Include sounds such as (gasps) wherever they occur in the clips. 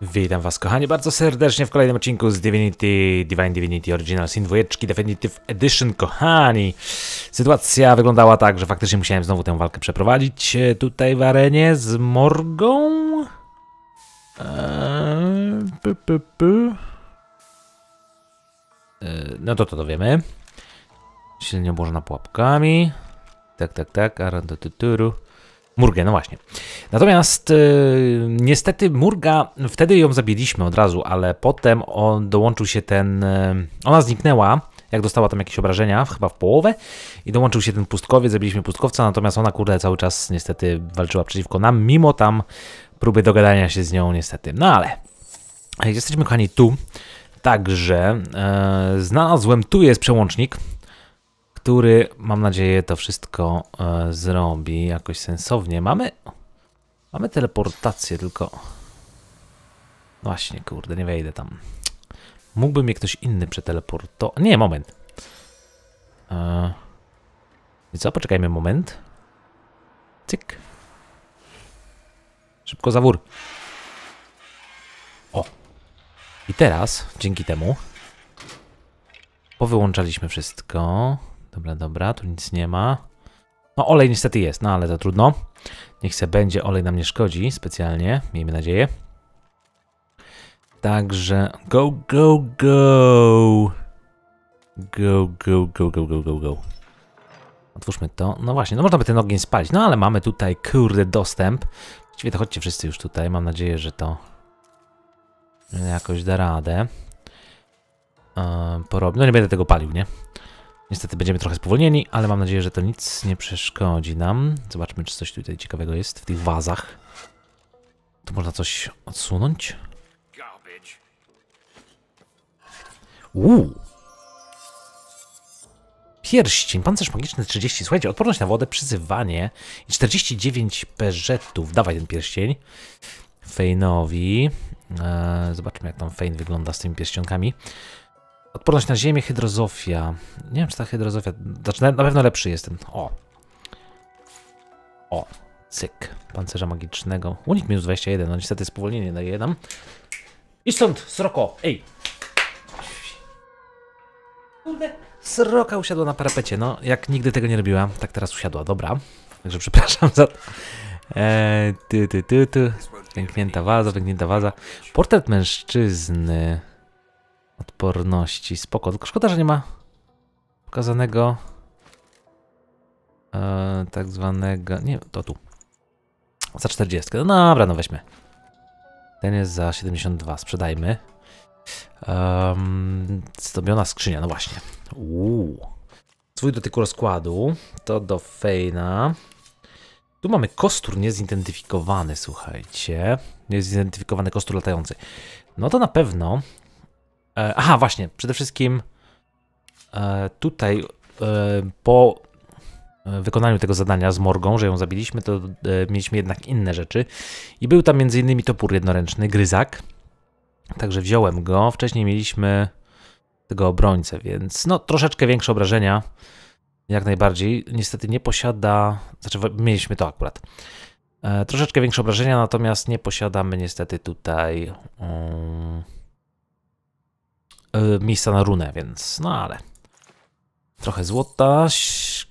Witam was kochani bardzo serdecznie w kolejnym odcinku z Divinity, Divine Divinity Original Sin 2 Definitive Edition, kochani. Sytuacja wyglądała tak, że faktycznie musiałem znowu tę walkę przeprowadzić e, tutaj w arenie z Morgą. Eee, pu, pu, pu. Eee, no to to dowiemy. Silnie obłożona pułapkami. Tak, tak, tak. Arantuturu. Murgę, no właśnie. Natomiast y, niestety Murga, wtedy ją zabiliśmy od razu, ale potem on dołączył się ten. y, ona zniknęła, jak dostała tam jakieś obrażenia, chyba w połowę, i dołączył się ten pustkowiec, zabiliśmy pustkowca, natomiast ona, kurde, cały czas niestety walczyła przeciwko nam, mimo tam próby dogadania się z nią, niestety. No ale jesteśmy, kochani, tu. Także e, znalazłem, tu jest przełącznik, który mam nadzieję to wszystko e, zrobi jakoś sensownie. Mamy mamy teleportację, tylko właśnie, kurde, nie wejdę tam. Mógłby mnie ktoś inny przeteleportować. Nie, moment. E, co? Poczekajmy moment. Cyk. Szybko za wór. O. I teraz, dzięki temu, powyłączaliśmy wszystko. Dobra, dobra, tu nic nie ma. No olej niestety jest, no ale to trudno. Niech se będzie, olej nam nie szkodzi specjalnie, miejmy nadzieję. Także go, go, go. Go, go, go, go, go, go, go. Otwórzmy to. No właśnie, no można by ten ogień spalić, no ale mamy tutaj, kurde, dostęp. Właściwie to chodźcie wszyscy już tutaj, mam nadzieję, że to jakoś da radę. Yy, porobi. No nie będę tego palił, nie? Niestety będziemy trochę spowolnieni, ale mam nadzieję, że to nic nie przeszkodzi nam. Zobaczmy, czy coś tutaj ciekawego jest w tych wazach. Tu można coś odsunąć. Uuu. Pierścień, pancerz magiczny 30. Słuchajcie, odporność na wodę, przyzywanie i 49 peżetów. Dawaj ten pierścień. Fejnowi. Eee, zobaczmy, jak tam Fejn wygląda z tymi pierścionkami. Odporność na ziemię, hydrozofia. Nie wiem, czy ta hydrozofia... Znaczy, na, na pewno lepszy jestem. O. O. Cyk. Pancerza magicznego. Unik minus 21. No niestety spowolnienie daje nam. I stąd, sroko. Ej. Kurde. Sroka usiadła na parapecie. No, jak nigdy tego nie robiła, tak teraz usiadła. Dobra. Także przepraszam za. Eee, ty, ty, ty, ty. Pęknięta waza, pęknięta waza. Portret mężczyzny. Odporności. Spoko. Tylko szkoda, że nie ma pokazanego e, tak zwanego... Nie, to tu. Za 40. No dobra, no weźmy. Ten jest za 72. Sprzedajmy. Um, zdobiona skrzynia, no właśnie. Uuu. Swój do tego rozkładu. To do Fejna. Tu mamy kostur niezidentyfikowany, słuchajcie. Niezidentyfikowany kostur latający. No to na pewno E, aha, właśnie, przede wszystkim e, tutaj e, po wykonaniu tego zadania z Morgą, że ją zabiliśmy, to mieliśmy jednak inne rzeczy. I był tam m.in. topór jednoręczny, gryzak. Także wziąłem go. Wcześniej mieliśmy tego obrońcę, więc no troszeczkę większe obrażenia. Jak najbardziej. Niestety nie posiada. Znaczy, mieliśmy to akurat. E, troszeczkę większe obrażenia, natomiast nie posiadamy niestety tutaj. Um, E, miejsca na runę, więc no ale trochę złota,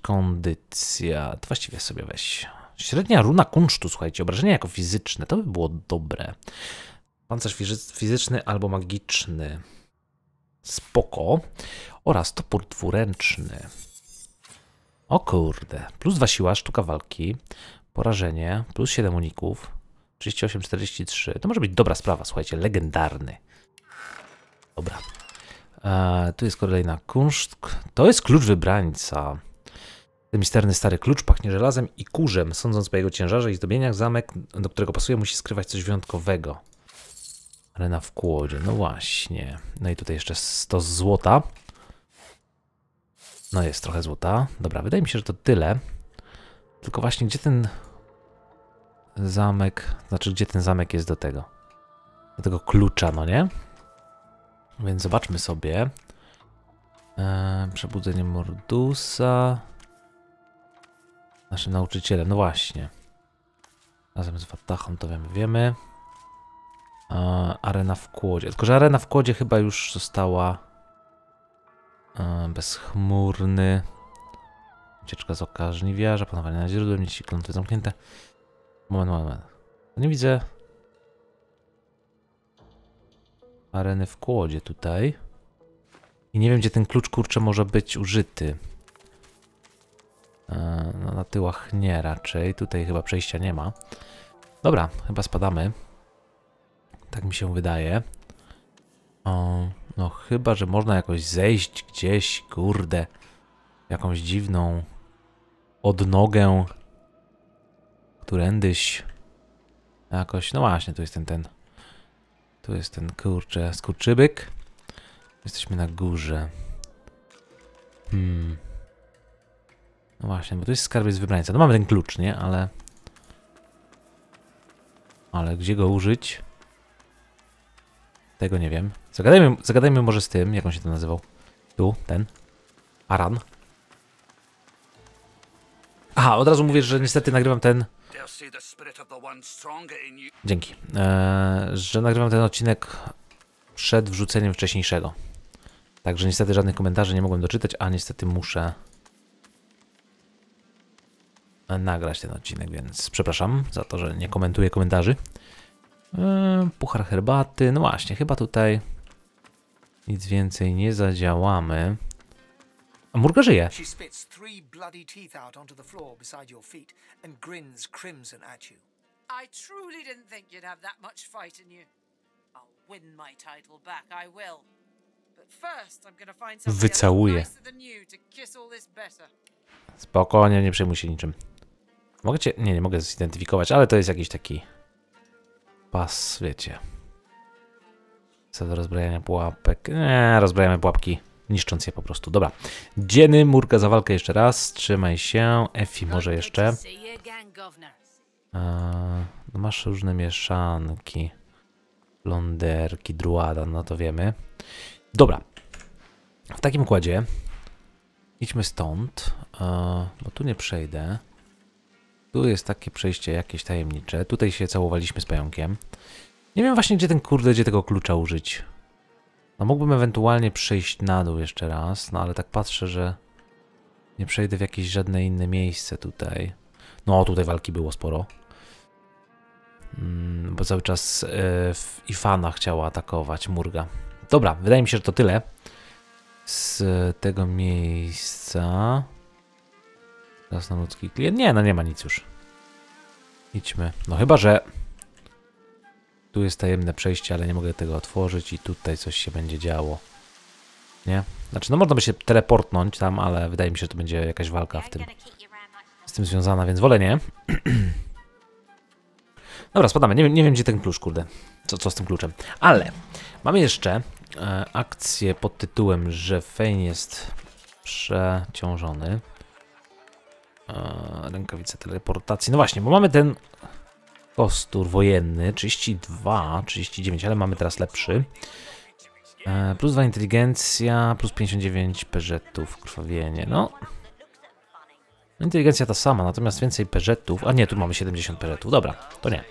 kondycja, to właściwie sobie weź. Średnia runa kunsztu, słuchajcie, obrażenia jako fizyczne, to by było dobre. Pancerz fizyczny albo magiczny. Spoko. Oraz topór dwuręczny. O kurde. Plus 2 siła, sztuka walki, porażenie, plus 7 uników, 38, 43. To może być dobra sprawa, słuchajcie, legendarny. Dobra, E, tu jest kolejna kunszt. To jest klucz wybrańca. Ten misterny stary klucz pachnie żelazem i kurzem. Sądząc po jego ciężarze i zdobieniach, zamek, do którego pasuje, musi skrywać coś wyjątkowego. Arena w kłodzie, no właśnie. No i tutaj jeszcze 100 złota. No jest trochę złota. Dobra, wydaje mi się, że to tyle. Tylko właśnie gdzie ten zamek, znaczy gdzie ten zamek jest do tego? Do tego klucza, no nie? Więc zobaczmy sobie. Eee, przebudzenie Mordusa. Naszym nauczycielem, no właśnie. Razem z Watachą to wiemy, wiemy. Eee, Arena w kłodzie. Tylko, że arena w kłodzie chyba już została e, bezchmurny. Ucieczka z oka żniwiarza, panowanie na źródłem, nici klątwy zamknięte. Moment, moment, moment. Nie widzę areny w kłodzie tutaj. I nie wiem, gdzie ten klucz kurczę może być użyty. E, no, na tyłach nie raczej. Tutaj chyba przejścia nie ma. Dobra, chyba spadamy. Tak mi się wydaje. O, no chyba, że można jakoś zejść gdzieś, kurde. Jakąś dziwną odnogę. Którędyś. Jakoś, no właśnie, tu jest ten, ten. Tu jest ten, kurczę, skurczybyk. Jesteśmy na górze. Hmm. No właśnie, bo to jest skarbiec wybrańca. No mamy ten klucz, nie? Ale... Ale gdzie go użyć? Tego nie wiem. Zagadajmy, zagadajmy może z tym, jak on się to nazywał. Tu, ten. Aran. Aha, od razu mówię, że niestety nagrywam ten... Dzięki. Eee, że nagrywam ten odcinek przed wrzuceniem wcześniejszego. Także niestety żadnych komentarzy nie mogłem doczytać, a niestety muszę nagrać ten odcinek, więc przepraszam za to, że nie komentuję komentarzy. Eee, puchar herbaty, no właśnie, chyba tutaj nic więcej nie zadziałamy. A Murga żyje. Bloody teeth out onto the floor beside your feet and grins crimson at you. I truly didn't think you'd have that much fight in you. I'll win my title back, I will. But first, I'm gonna find Wycałuję. little nicer than you to kiss all this better. Spokojnie, nie przejmuj się niczym. Mogę cię... Nie, nie mogę zidentyfikować, ale to jest jakiś taki... Pas, wiecie. Co do rozbrajania pułapek. Nie, rozbrajamy pułapki, niszcząc je po prostu. Dobra. Dzieny, Murka za walkę jeszcze raz. Trzymaj się. Efi może jeszcze. Eee, masz różne mieszanki. Londerki, druada, no to wiemy. Dobra. W takim układzie idźmy stąd, eee, bo tu nie przejdę. Tu jest takie przejście jakieś tajemnicze. Tutaj się całowaliśmy z pająkiem. Nie wiem właśnie, gdzie ten kurde, gdzie tego klucza użyć. No mógłbym ewentualnie przejść na dół jeszcze raz, no ale tak patrzę, że nie przejdę w jakieś żadne inne miejsce tutaj. No, tutaj walki było sporo. Mm, bo cały czas w Ifana chciała atakować Murga. Dobra, wydaje mi się, że to tyle z tego miejsca. Krasnoludzki klient. Nie, no nie ma nic już. Idźmy. No chyba, że tu jest tajemne przejście, ale nie mogę tego otworzyć i tutaj coś się będzie działo. Nie? Znaczy, no można by się teleportnąć tam, ale wydaje mi się, że to będzie jakaś walka w tym z tym związana, więc wolę nie. (clears throat) Dobra, spadamy. Nie nie wiem gdzie ten klucz, kurde. Co, co z tym kluczem. Ale mamy jeszcze e, akcję pod tytułem, że Fein jest przeciążony. E, rękawice teleportacji. No właśnie, bo mamy ten kostur wojenny 32, 39, ale mamy teraz lepszy. E, plus 2 inteligencja, plus 59 peżetów, krwawienie. No, Inteligencja ta sama, natomiast więcej peżetów. A nie, tu mamy 70 peżetów. Dobra, to nie.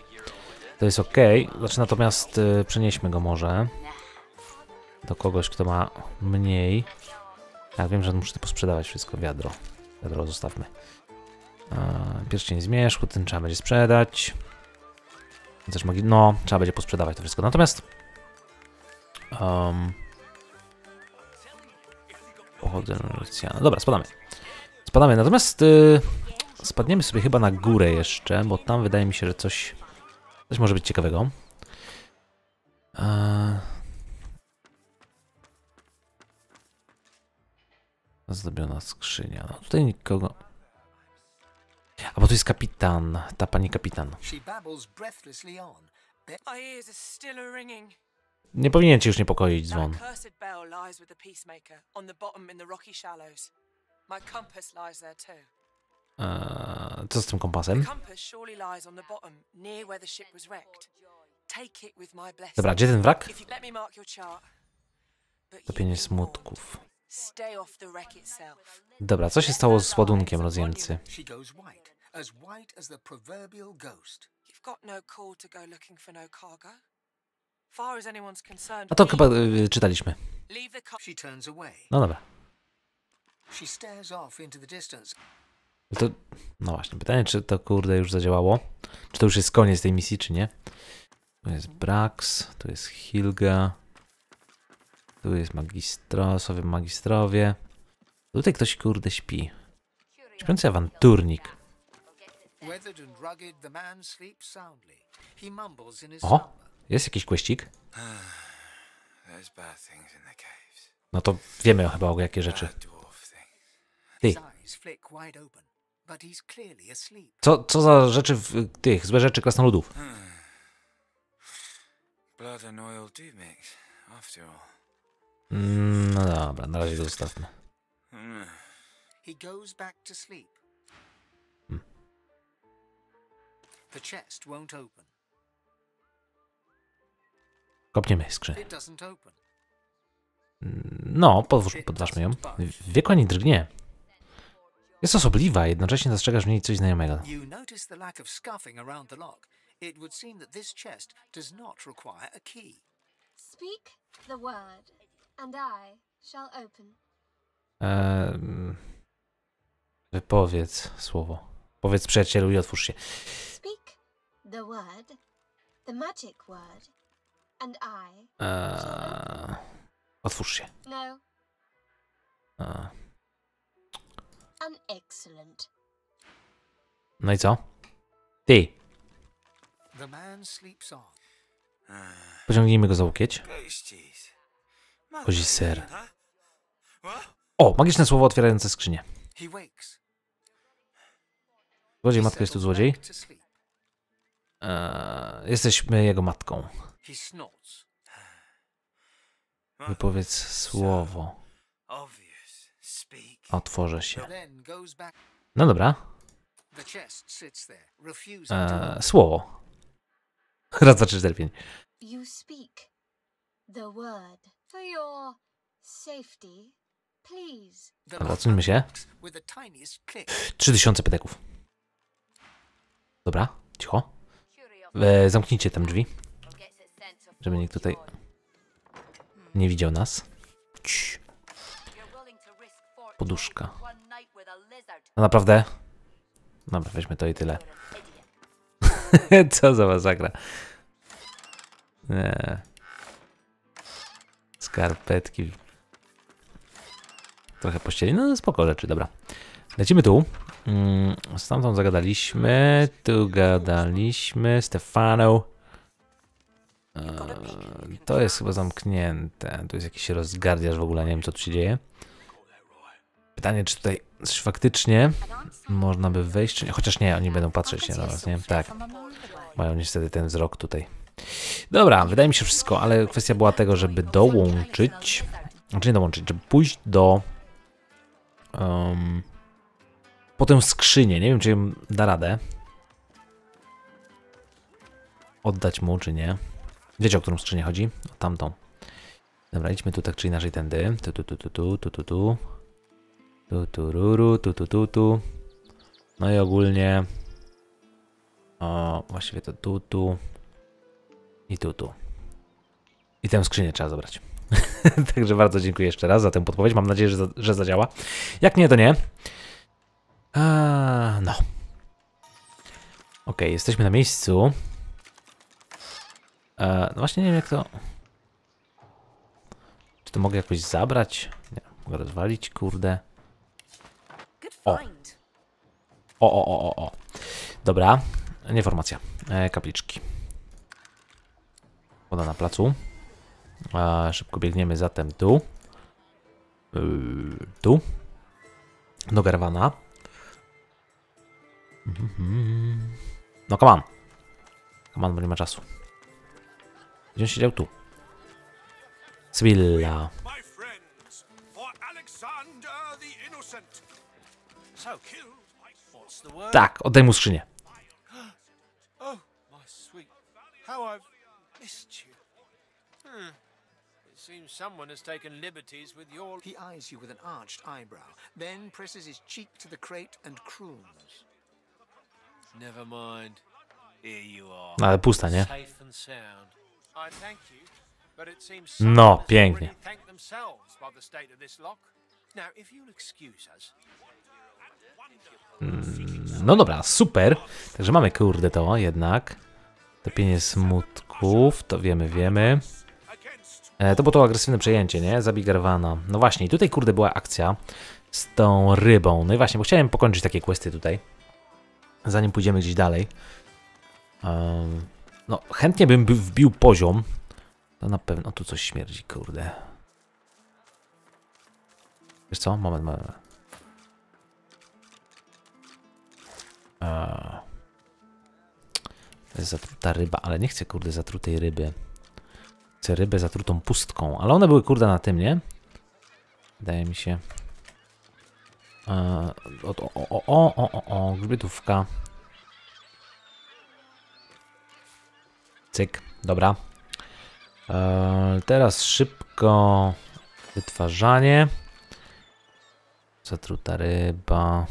To jest ok. Znaczy, natomiast y, przenieśmy go może do kogoś, kto ma mniej. Ja wiem, że muszę posprzedawać wszystko. Wiadro. Wiadro zostawmy. E, pierścień zmierzchu, ten trzeba będzie sprzedać. Też magi... No, trzeba będzie posprzedawać to wszystko. Natomiast... Um, pochodzę Luciana. Dobra, spadamy. Spadamy, natomiast y, spadniemy sobie chyba na górę jeszcze, bo tam wydaje mi się, że coś, coś może być ciekawego. Eee... Zdobiona skrzynia. No tutaj nikogo... A bo tu jest kapitan, ta pani kapitan. Nie powinien cię już niepokoić dzwon. Eee, co z tym kompasem? Dobra, gdzie ten wrak? Topienie smutków. Dobra, co się stało z ładunkiem rozjemcy? As white as the proverbial ghost. You've got no call to go looking for no cargo. Far as anyone's concerned, A to chyba y, czytaliśmy. leave the She turns away. No dobra. She stares off into the distance. To, no właśnie, pytanie, czy to kurde już zadziałało? Czy to już jest koniec tej misji, czy nie? Tu jest Brax, tu jest Hilga, tu jest magistrosowie, magistrowie. Tutaj ktoś kurde śpi. Śpiący awanturnik. O, jest jakiś kwestik? (sighs) No to wiemy chyba o jakie rzeczy. Ty, co, co za rzeczy w tych, złe rzeczy krasnoludów? All. Mm, No dobra, na razie zostawmy. Mm. He goes back to sleep. The chest won't open. Kopniemy skrzynię. It doesn't open. No, podważmy ją. W wieku ani drgnie. Jest osobliwa, jednocześnie dostrzegasz w niej coś znajomego. You notice the lack of scuffing around the lock. It would seem that this chest does not require a key. Speak the word, and I shall open. Wypowiedz słowo. Powiedz przyjacielu i otwórz się. Speak the word, the magic word, and I. Eee, otwórz się. No, Eee, an excellent. no i co? Ty, The man sleeps on. pociągnijmy go za łokieć. Kozi ser. O, magiczne słowo otwierające skrzynię. He wakes. Złodziej, matka jest tu złodziej. Eee, jesteśmy jego matką. (sighs) Wypowiedz słowo. Otworzę się. No dobra. Eee, słowo. (laughs) Raz, dwa, trzy, cztery, pięć. You speak the word for your safety, please. Odsuńmy się. unlocks With Dobra, cicho. E, zamknijcie tam drzwi, żeby nikt tutaj nie widział nas. Cii. Poduszka. No naprawdę? Dobra, weźmy to i tyle. (laughs) Co za masakra. Nie. Skarpetki. Trochę pościeli. No spoko rzeczy, dobra. Lecimy tu. Mm, Stamtąd zagadaliśmy. Tu gadaliśmy. Stefano. Eee, to jest chyba zamknięte. Tu jest jakiś rozgardiaż w ogóle. Nie wiem, co tu się dzieje. Pytanie, czy tutaj faktycznie można by wejść, czy nie? Chociaż nie, oni będą patrzeć nie, na nas, nie? Tak. Mają niestety ten wzrok tutaj. Dobra, wydaje mi się wszystko, ale kwestia była tego, żeby dołączyć. Znaczy nie dołączyć, żeby pójść do. Um, po tę skrzynię. Nie wiem, czy ją da radę. Oddać mu, czy nie. Wiecie, o którą skrzynię chodzi? O tamtą. Dobra, idźmy tu tak czy inaczej tędy. Tu, tu, tu, tu, tu, tu, tu, tu. Tu, tu, ruru, tu, tu, tu, tu. No i ogólnie... O, właściwie to tu, tu. I tu, tu. I tę skrzynię trzeba zabrać. (laughs) Także bardzo dziękuję jeszcze raz za tę podpowiedź. Mam nadzieję, że, za, że zadziała. Jak nie, to nie. A, no. Ok, jesteśmy na miejscu. E, no właśnie nie wiem jak to... Czy to mogę jakoś zabrać? Nie, mogę rozwalić, kurde. O. O, o, o, o, o. Dobra, nie formacja. E, kapliczki. Woda na placu. E, szybko biegniemy zatem tu. Yy, tu. Do Garwana. No come on. Come on, bo nie ma czasu. Gdzie on siedział? Tu. Sybilla. Tak, oddaj mu skrzynię. (gasps) Oh. Hmm. Seems someone has taken liberties with your. He eyes you with an arched eyebrow, then presses his cheek to the crate and croons. Never mind. Here you are. No, ale pusta, nie? Safe and sound. I thank you, but it seems No, pięknie. us, No dobra, super. Także mamy kurde to jednak. Topienie smutków, to wiemy, wiemy. E, to było to agresywne przejęcie, nie? Zabij Garwana. No właśnie, i tutaj kurde była akcja z tą rybą. No i właśnie, bo chciałem pokończyć takie questy tutaj. Zanim pójdziemy gdzieś dalej. Em, no, chętnie bym by- wbił poziom. To na pewno, tu coś śmierdzi, kurde. Wiesz co? Moment, moment. To jest zatruta ryba, ale nie chcę kurde zatrutej ryby. Chcę rybę zatrutą pustką, ale one były kurde na tym, nie? Wydaje mi się. E, o, o, o, o, o, o, o, grzbietówka. Cyk, dobra. E, teraz szybko wytwarzanie. Zatruta ryba.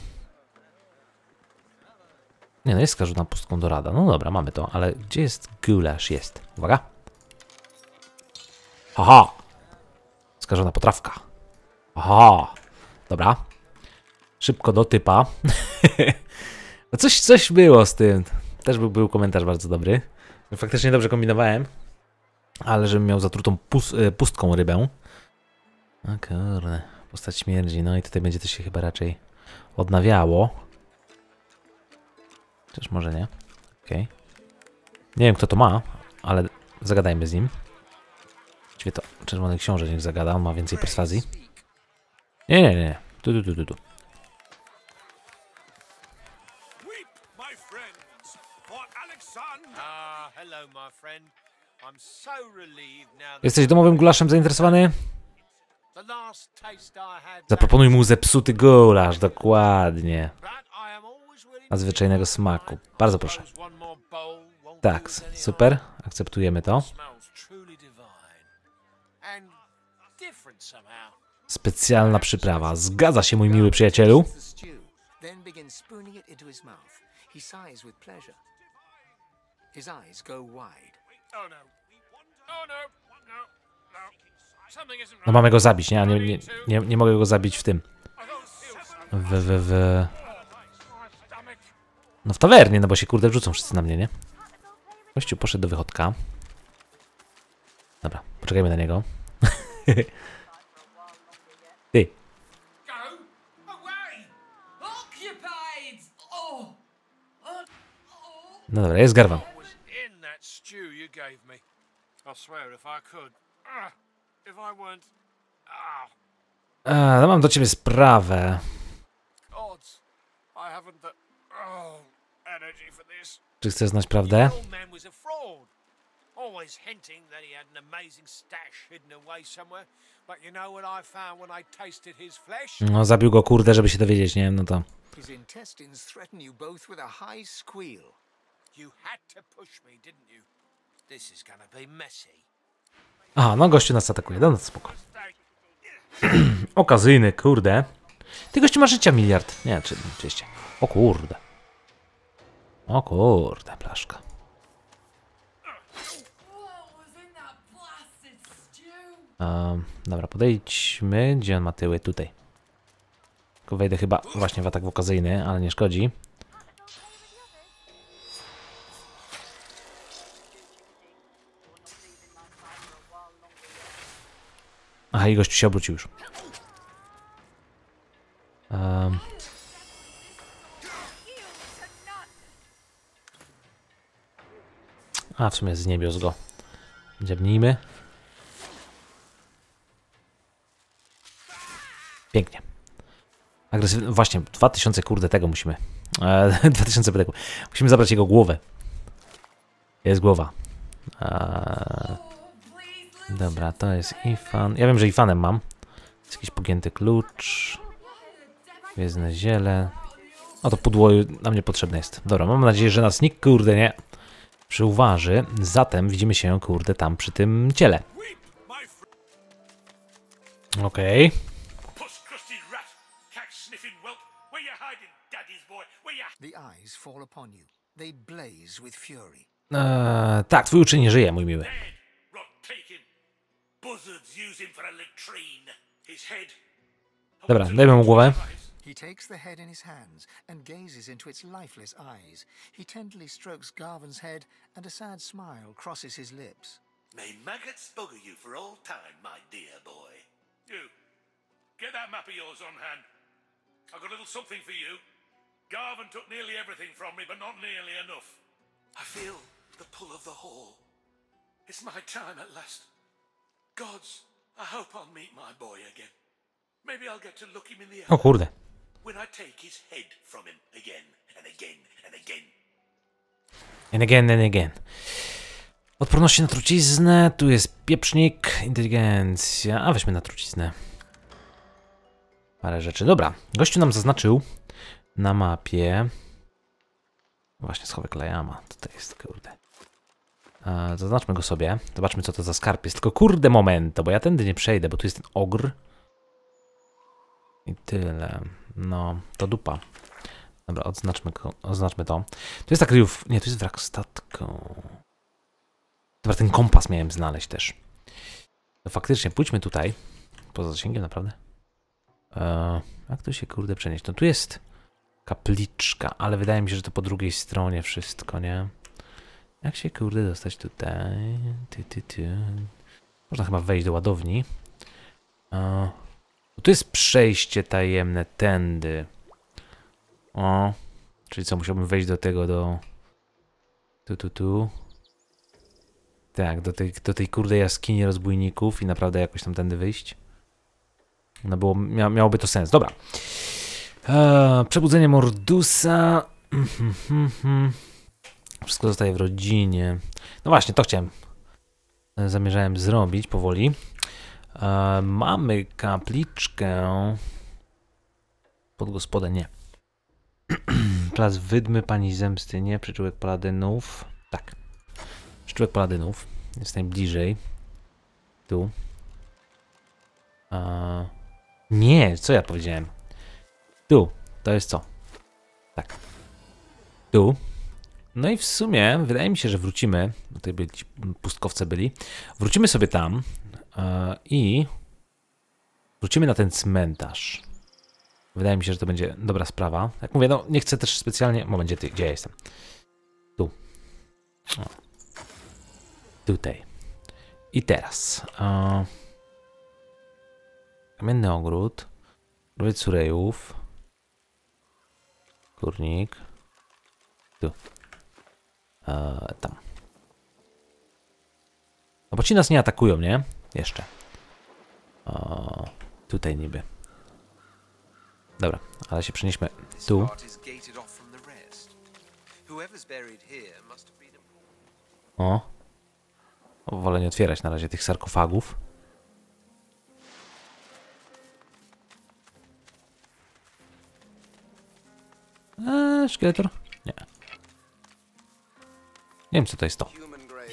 Nie no, jest skażona pustką do rada. No dobra, mamy to, ale gdzie jest gulasz? Jest. Uwaga. Aha! Skażona potrawka. Aha! Dobra. Szybko do typa. (laughs) No coś, coś było z tym. Też był, był komentarz bardzo dobry. Faktycznie dobrze kombinowałem. Ale żebym miał zatrutą pus, e, pustką rybę. O kurde. Postać śmierdzi. No i tutaj będzie to się chyba raczej odnawiało. Chociaż może nie. Okej. Nie wiem kto to ma, ale zagadajmy z nim. Właściwie to czerwony książę niech zagada, on ma więcej perswazji. Nie, nie, nie. Tu, tu, tu, tu, Jesteś domowym gulaszem zainteresowany? Zaproponuj mu zepsuty gulasz, dokładnie. To Nadzwyczajnego smaku. Bardzo proszę. Tak, super. Akceptujemy to. Specjalna przyprawa. Zgadza się, mój miły przyjacielu. The stew, then begins spooning it into his mouth. He sighs with pleasure. His eyes go wide. Oh no. Oh no. No. No. Something isn't right. No mamy go zabić, nie? Nie, nie, nie, nie mogę go zabić w tym. W, w, w... No w tawernie, no bo się kurde wrzucą wszyscy na mnie, nie? Gościu poszedł do wychodka. Dobra, poczekajmy na niego. (laughs) Ty! Oh! no dobra, jest garwan. What was in that stew you gave me? I swear if I could. Ah, if I weren't. Ah, A, no mam do ciebie sprawę. odds. I haven't the. Oh, energy for this. Czy chcesz znać prawdę? The old man was a fraud. Always hinting that he had an amazing stash hidden away somewhere. But you know what I found when I tasted his flesh? No zabił go kurde, żeby się dowiedzieć, nie wiem, no to... His intestines threaten you both with a high squeal. You had to push me, didn't you? Aha, no gościu nas atakuje, no, no spoko. (clears throat) Okazyjny, kurde. Ty gościu ma życia miliard. Nie, czy oczywiście. O kurde. O kurde, stew? Um, dobra, podejdźmy. Gdzie on ma tyły? Tutaj. Tylko wejdę chyba właśnie w atak okazyjny, ale nie szkodzi. Aha, i gościu się obrócił już. Um, a, w sumie z niebios go. Dziabnijmy. Pięknie. Agresywny. Właśnie, 2000 kurde tego musimy. E, (laughs) 2000 tego. Musimy zabrać jego głowę. Jest głowa. E, dobra, to jest Ifan. Ja wiem, że Ifanem mam. Jest jakiś pogięty klucz. Gwiezdne ziele. O, to pudło nam niepotrzebne jest. Dobra, mam nadzieję, że nas nikt kurde nie przyuważy. Zatem widzimy się kurde tam przy tym ciele. Okej. Fury. Eee, tak, twój uczeń nie żyje, mój miły. Take him. Buzzards use him for a latrine. His head. Dobra, dajmy mu głowę. into his eyes. He takes the head in his hands and gazes into its lifeless eyes. He tenderly strokes Garvin's head, and a sad smile crosses his lips. May maggots bugger you for all time, my dear boy. You, get that map of yours on hand. I've got a little something for you. Garvin took nearly everything from me, but not nearly enough. I feel the pull of the hall. It's my time at last. Gods, I hope I'll meet my boy again. Maybe I'll get to look him in the O eye kurde. when I take his head from him again and again and again. And again, and again. Odporności na truciznę, tu jest pieprznik, inteligencja, a weźmy na truciznę. Parę rzeczy. Dobra, gościu nam zaznaczył na mapie. Właśnie schowek Lejama, tutaj jest, kurde. E, zaznaczmy go sobie, zobaczmy co to za skarb jest. Tylko kurde momento, bo ja tędy nie przejdę, bo tu jest ten ogr. I tyle. No, to dupa. Dobra, odznaczmy, go, oznaczmy to. Tu jest tak ryjów. Nie, tu jest wrak statku. Dobra, ten kompas miałem znaleźć też. No faktycznie, pójdźmy tutaj. Poza zasięgiem, naprawdę. Eee, jak tu się kurde przenieść? No tu jest kapliczka, ale wydaje mi się, że to po drugiej stronie wszystko, nie? Jak się kurde dostać tutaj? Ty, ty, ty. Można chyba wejść do ładowni. Eee, tu jest przejście tajemne tędy. O, czyli co, musiałbym wejść do tego, do... Tu, tu, tu. Tak, do tej, do tej kurde jaskini rozbójników i naprawdę jakoś tam tędy wyjść. No było, mia, miałoby to sens. Dobra. Eee, przebudzenie Mordusa. Wszystko zostaje w rodzinie. No właśnie, to chciałem. e, Zamierzałem zrobić powoli. Eee, mamy kapliczkę. Pod gospodę nie. (clears throat) Plac Wydmy, Pani Zemsty, nie? Przyczółek Paladynów. Tak. Przyczółek Paladynów. Jest najbliżej. Tu. A... Nie, co ja powiedziałem? Tu. To jest co? Tak. Tu. No i w sumie wydaje mi się, że wrócimy. Tutaj byli pustkowce byli. Wrócimy sobie tam e, i wrócimy na ten cmentarz. Wydaje mi się, że to będzie dobra sprawa. Jak mówię, no nie chcę też specjalnie... Moment, gdzie, ty, gdzie ja jestem? Tu. O. Tutaj. I teraz. E... Kamienny ogród. Rowiec Surejów. Kurnik. Tu. E, tam. No bo ci nas nie atakują, nie? Jeszcze. E, tutaj niby. Dobra, ale się przenieśmy tu. O. o. Wolę nie otwierać na razie tych sarkofagów. Eee, szkieletor? Nie. Wiem, co to jest to.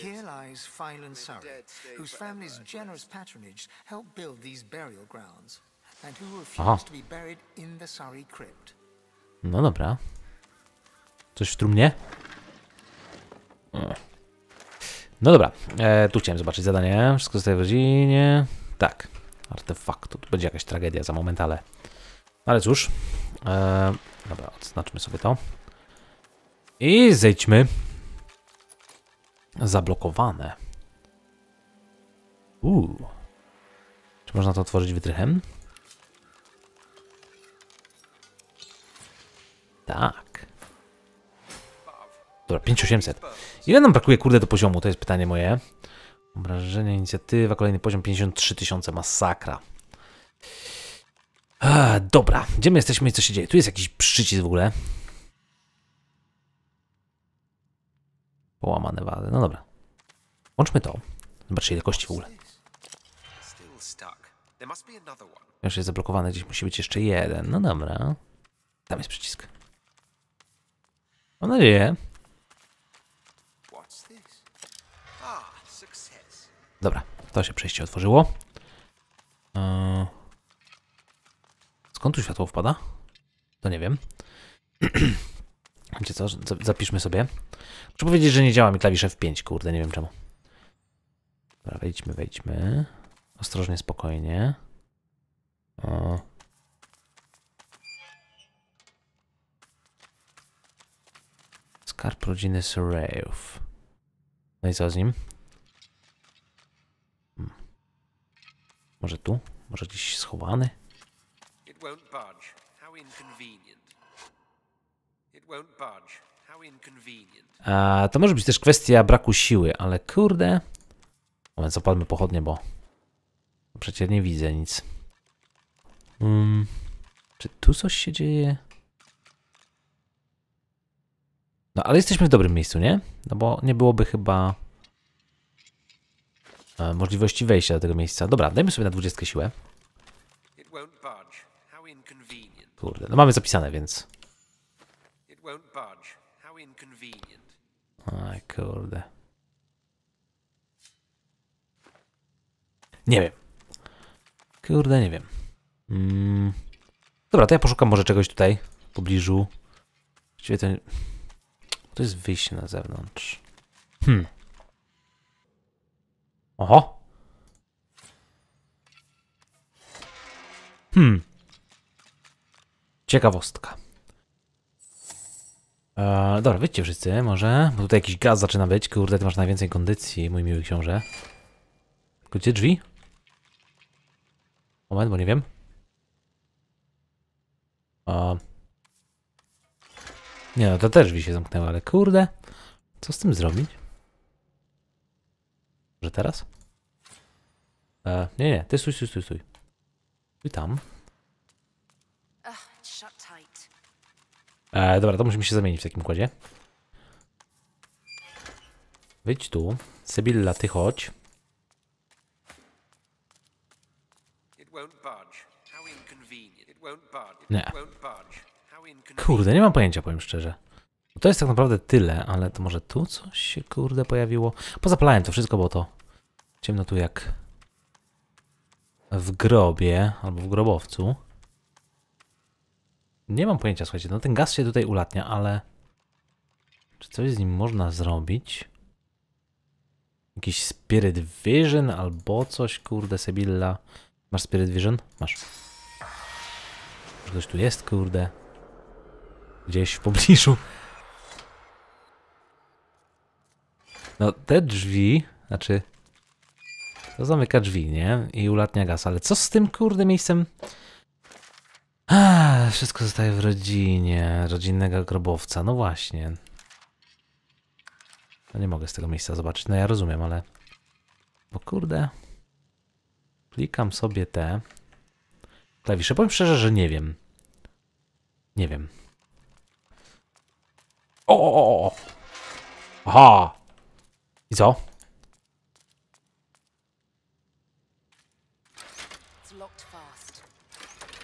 Here lies Phylan Surrey, whose family's generous patronage helped build these burial grounds, and who refused to be buried in the Surrey crypt. No dobra. Coś w trumnie? No dobra, e, tu chciałem zobaczyć zadanie. Wszystko zostaje w rodzinie. Tak, artefaktu. Tu będzie jakaś tragedia za moment, ale... Ale cóż. E, dobra, odznaczmy sobie to. I zejdźmy. Zablokowane. Uuu. Czy można to otworzyć wytrychem? Tak. Dobra, 5800. Ile nam brakuje, kurde, do poziomu? To jest pytanie moje. Obrażenia, inicjatywa, kolejny poziom 53 tysiące, masakra. A, dobra, gdzie my jesteśmy i co się dzieje? Tu jest jakiś przycisk w ogóle. Połamane wady, no dobra. Łączmy to. Zobaczcie ile kości w ogóle. Już jest zablokowany, gdzieś musi być jeszcze jeden. No dobra. Tam jest przycisk. Mam nadzieję. Dobra, to się przejście otworzyło. Eee, Skąd tu światło wpada? To nie wiem. (clears throat) Wiecie co, za- zapiszmy sobie. Muszę powiedzieć, że nie działa mi klawisz F5, kurde, nie wiem czemu. Dobra, wejdźmy, wejdźmy. Ostrożnie, spokojnie. O. Skarb rodziny Surreyów. No i co z nim? Hmm. Może tu? Może gdzieś schowany? It won't budge. How inconvenient. To może być też kwestia braku siły, ale kurde. Moment, zapadmy pochodnie, bo przecież nie widzę nic. Mm, czy tu coś się dzieje? No, ale jesteśmy w dobrym miejscu, nie? No bo nie byłoby chyba e, możliwości wejścia do tego miejsca. Dobra, dajmy sobie na 20 siłę. Kurde, no mamy zapisane, więc... Won't budge. How inconvenient. Aj, kurde. Nie wiem. Kurde, nie wiem. Mm. Dobra, to ja poszukam może czegoś tutaj w pobliżu. Właściwie to... To jest wyjście na zewnątrz. Hmm. Oho. Hmm. Ciekawostka. Eee, dobra, wyjdźcie wszyscy, może. Bo tutaj jakiś gaz zaczyna być. Kurde, ty masz najwięcej kondycji, mój miły książę. Tylko Gdzie drzwi? Moment, bo nie wiem. O. Nie no, to też drzwi się zamknęły, ale kurde. Co z tym zrobić? Może teraz? E, nie, nie, ty stój, stój, stój, stój. Stój tam. E, dobra, to musimy się zamienić w takim układzie. Wyjdź tu. Sybilla, ty chodź. Nie. Kurde, nie mam pojęcia, powiem szczerze. To jest tak naprawdę tyle, ale to może tu coś się kurde pojawiło. Pozapalałem to wszystko, bo to ciemno tu jak w grobie albo w grobowcu. Nie mam pojęcia, słuchajcie, no ten gaz się tutaj ulatnia, ale czy coś z nim można zrobić? Jakiś Spirit Vision albo coś, kurde, Sybilla. Masz Spirit Vision? Masz. Ktoś tu jest, kurde. Gdzieś w pobliżu. No, te drzwi, znaczy... To zamyka drzwi, nie? I ulatnia gaz, ale co z tym, kurde, miejscem? Ah, wszystko zostaje w rodzinie, rodzinnego grobowca, no właśnie. No nie mogę z tego miejsca zobaczyć, no ja rozumiem, ale... Bo kurde... Klikam sobie te... Klawisze, powiem szczerze, że nie wiem. Nie wiem. O, o, o. Aha. I co? It's locked fast.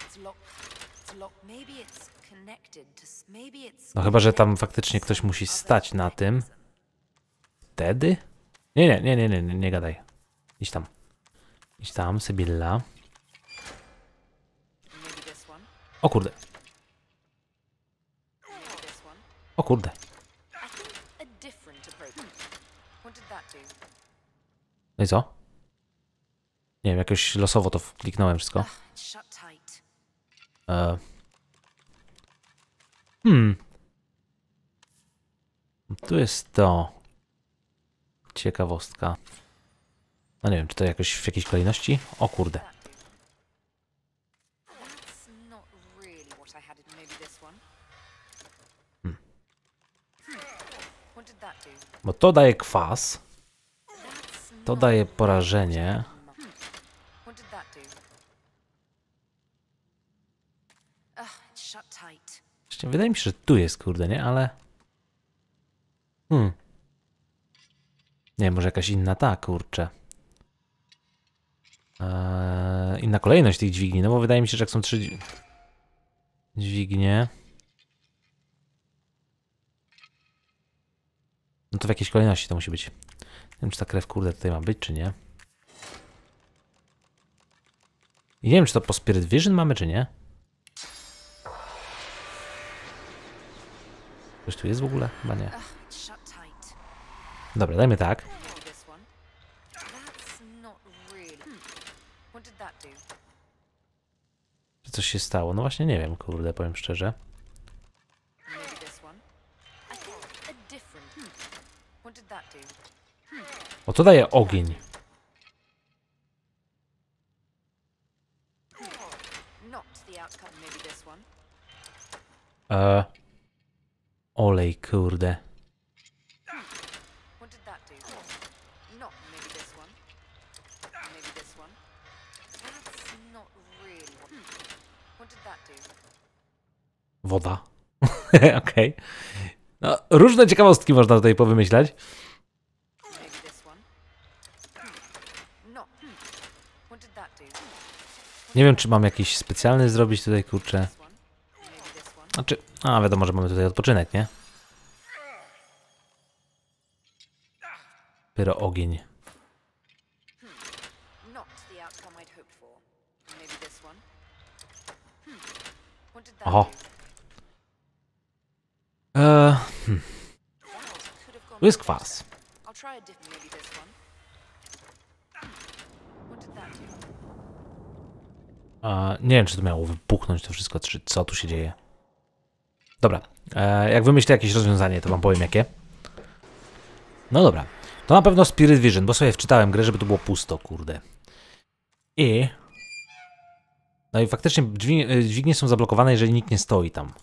It's locked. It's locked. Maybe it's connected to. s- Maybe it's. No chyba, że tam faktycznie ktoś musi stać na tym. Wtedy? Nie, nie, nie, nie, nie, nie, nie gadaj. Idź tam. Idź tam, Sybilla. O kurde, o kurde. No i co? Nie wiem, jakoś losowo to kliknąłem wszystko. E. Hmm. Tu jest to. Ciekawostka. No nie wiem, czy to jakoś w jakiejś kolejności? O kurde. Hmm. Bo to daje kwas, to daje porażenie. Właśnie wydaje mi się, że tu jest, kurde, nie? Ale... Hmm. Nie, może jakaś inna ta, kurczę. Eee, inna kolejność tych dźwigni, no bo wydaje mi się, że jak są trzy dź- dźwignie... No to w jakiejś kolejności to musi być. Nie wiem, czy ta krew, kurde, tutaj ma być, czy nie. I nie wiem, czy to po Spirit Vision mamy, czy nie. Ktoś tu jest w ogóle? Chyba nie. Dobra, dajmy tak. Hmm. Czy coś się stało? No właśnie nie wiem, kurde, powiem szczerze. Hmm. O, to daje ogień. Not the outcome. Maybe this one. E, olej, kurde. Hmm. Woda. (laughs) Okej. No, różne ciekawostki można tutaj powymyślać. Hmm. Hmm. Nie wiem, czy mam jakiś specjalny zrobić tutaj, kurczę. This one. Maybe this one. Znaczy, a wiadomo, że mamy tutaj odpoczynek, nie? Pyro ogień. Hmm. Oho. Eee, gone tu jest kwas. I'll try a different. Maybe this one. What did that do? E, nie wiem, czy to miało wybuchnąć to wszystko, czy co tu się dzieje. Dobra, e, jak wymyślę jakieś rozwiązanie, to wam powiem jakie. No dobra, to na pewno Spirit Vision, bo sobie wczytałem grę, żeby to było pusto, kurde. I... No i faktycznie drzwi, e, dźwignie są zablokowane, jeżeli nikt nie stoi tam.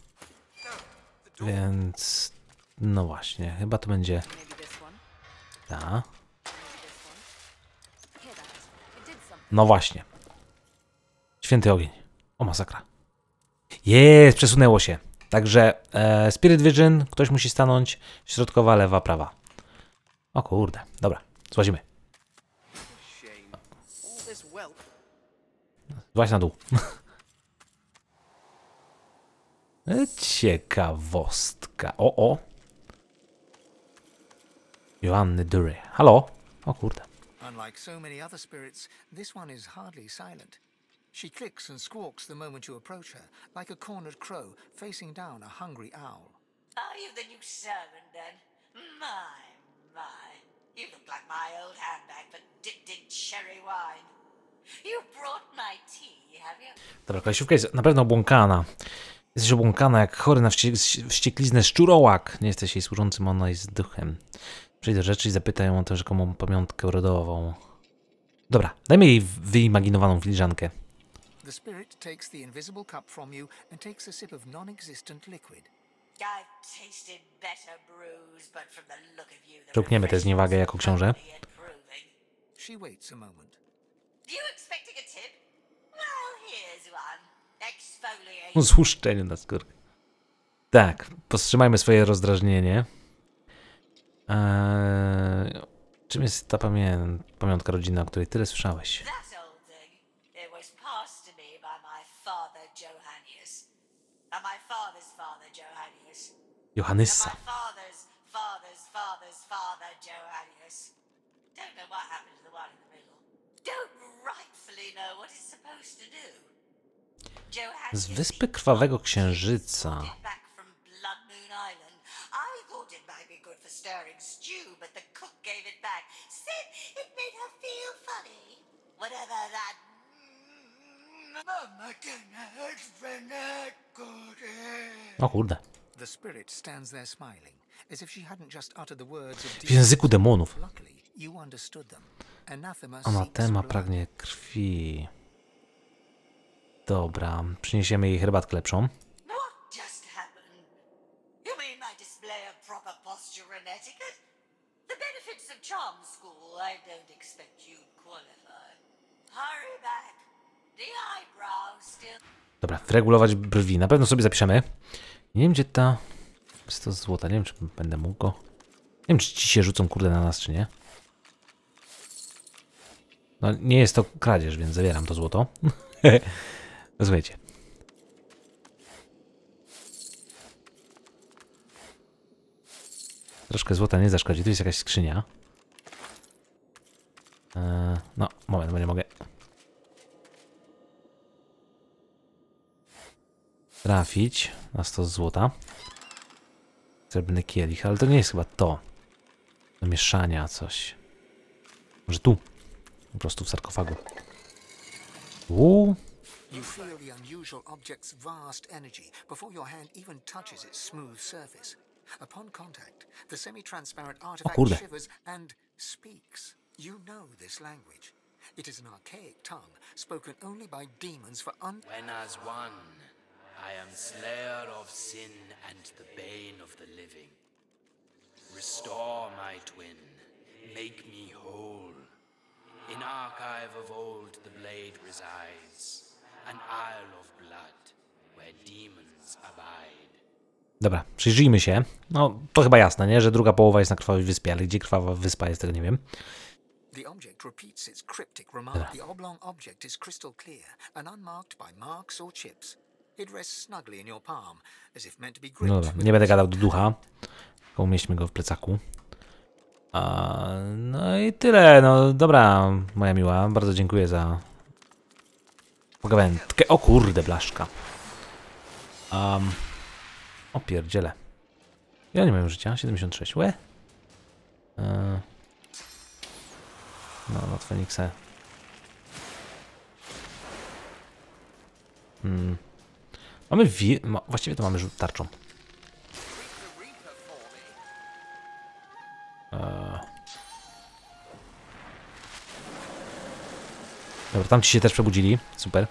Więc... No właśnie, chyba to będzie... Ta. No właśnie. Święty ogień. O masakra. Jest, przesunęło się. Także e, Spirit Vision, ktoś musi stanąć, środkowa, lewa, prawa. O kurde, dobra, złazimy. Złaź na dół. (laughs) Ciekawostka. O, o. Joanny Dury. Halo? O kurde. Unlike so many other spirits, this one is hardly silent. She clicks and squawks the moment you approach her, like a cornered crow facing down a hungry owl. Are you the new servant then? My, my. You look like my old handbag, but dipped in cherry wine. You brought my tea, have you? Dobra, kolesiówka jest na pewno obłąkana. Jesteś obłąkana jak chory na wście wściekliznę szczurołak. Nie jesteś jej służącym, ona jest duchem. Przyjdź do rzeczy i zapytaj ją o tę rzekomą pamiątkę rodową. Dobra, dajmy jej wyimaginowaną filiżankę. The spirit takes the invisible cup from you and takes a sip of non existent liquid. I've tasted better brews, but from the look of you, the Przełkniemy tę zniewagę jako książę. She waits a moment. You expecting a tip? Well, here's one. Exfoliate. Złuszczenie na skórkę. Tak, powstrzymajmy swoje rozdrażnienie. Eee, czym jest ta pamię pamiątka rodzinna, o której tyle słyszałeś? Feel funny. Whatever that. Mama O kurde. The spirit stands there smiling, as if she hadn't just uttered the words of W języku demonów. Luckily, you understood them. Anathema seeks Anatema blood. pragnie krwi. Dobra, przyniesiemy jej herbatkę lepszą. What just happened? You mean my display of proper posture and etiquette? The benefits of charm school, I don't expect you'd qualify. Hurry back. The eyebrows still. Dobra, wyregulować brwi. Na pewno sobie zapiszemy. Nie wiem, gdzie ta... Jest to złota. Nie wiem, czy będę mógł go... Nie wiem, czy ci się rzucą, kurde, na nas, czy nie. No, nie jest to kradzież, więc zabieram to złoto. (laughs) Słuchajcie. Troszkę złota nie zaszkodzi. Tu jest jakaś skrzynia. Eee, no, moment, bo nie mogę. Trafić na 100 złota. Srebrny kielich, ale to nie jest chyba to. Do mieszania coś. Może tu. Po prostu w sarkofagu. Uuu. You feel the unusual object's vast energy before your hand even touches its smooth surface. Upon contact, the semi-transparent artifact kurde. shivers and speaks. You know this language. It is an archaic tongue spoken only by demons for un- When as one, I am slayer of sin and the bane of the living. Restore my twin, make me whole. In archive of old the blade resides, an isle of blood where demons abide. Dobra, przyjrzyjmy się. No, to chyba jasne, nie? Że druga połowa jest na Krwawej Wyspie, ale gdzie Krwawa Wyspa jest, tego nie wiem. The object repeats its cryptic remark. The oblong object is crystal clear and unmarked by marks or chips. No dobra, nie będę gadał do ducha. Tylko umieśćmy go w plecaku. A, no i tyle. No dobra, moja miła. Bardzo dziękuję za pogawędkę. O kurde, blaszka. Um, o pierdziele. Ja nie mam życia. 76. Łe. E, no, no Feniksa. Hmm. Mamy wi... ma- Właściwie to mamy tarczą. Eee. Dobra, tam ci się też przebudzili. Super.